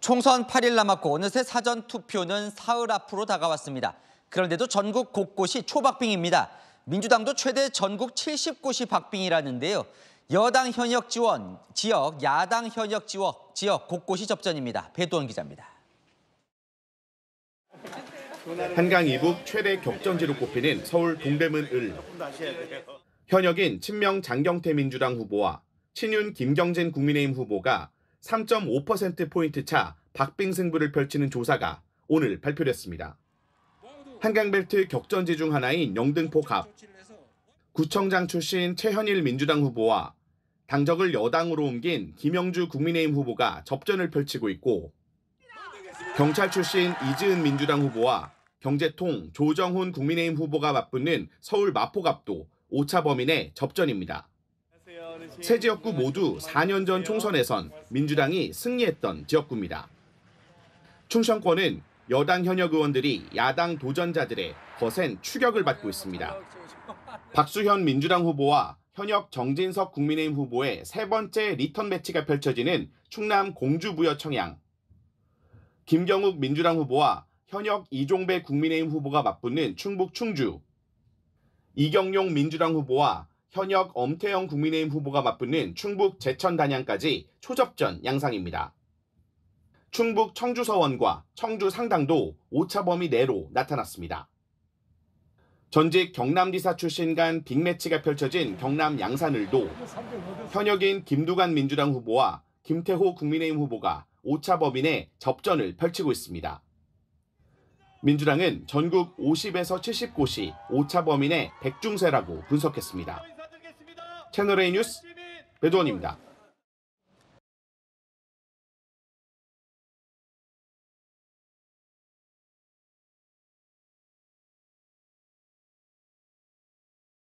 총선 8일 남았고 어느새 사전 투표는 사흘 앞으로 다가왔습니다. 그런데도 전국 곳곳이 초박빙입니다. 민주당도 최대 전국 70곳이 박빙이라는데요. 여당 현역 지원 지역, 야당 현역 지역, 지역 곳곳이 접전입니다. 배도원 기자입니다. 한강 이북 최대 격전지로 꼽히는 서울 동대문 을. 현역인 친명 장경태 민주당 후보와 친윤 김경진 국민의힘 후보가 3.5%포인트 차 박빙 승부를 펼치는 조사가 오늘 발표됐습니다. 한강벨트 격전지 중 하나인 영등포 갑. 구청장 출신 최현일 민주당 후보와 당적을 여당으로 옮긴 김영주 국민의힘 후보가 접전을 펼치고 있고 경찰 출신 이지은 민주당 후보와 경제통 조정훈 국민의힘 후보가 맞붙는 서울 마포갑도 오차 범위 내 접전입니다. 세 지역구 모두 4년 전 총선에선 민주당이 승리했던 지역구입니다. 충청권은 여당 현역 의원들이 야당 도전자들의 거센 추격을 받고 있습니다. 박수현 민주당 후보와 현역 정진석 국민의힘 후보의 세 번째 리턴 매치가 펼쳐지는 충남 공주부여 청양. 김경욱 민주당 후보와 현역 이종배 국민의힘 후보가 맞붙는 충북 충주. 이경용 민주당 후보와 현역 엄태영 국민의힘 후보가 맞붙는 충북 제천 단양까지 초접전 양상입니다. 충북 청주 서원과 청주 상당도 5차 범위 내로 나타났습니다. 전직 경남지사 출신 간 빅매치가 펼쳐진 경남 양산을도 현역인 김두관 민주당 후보와 김태호 국민의힘 후보가 5차 범인의 접전을 펼치고 있습니다. 민주당은 전국 50에서 70곳이 5차 범인의 백중세라고 분석했습니다. 채널A 뉴스 배도원입니다.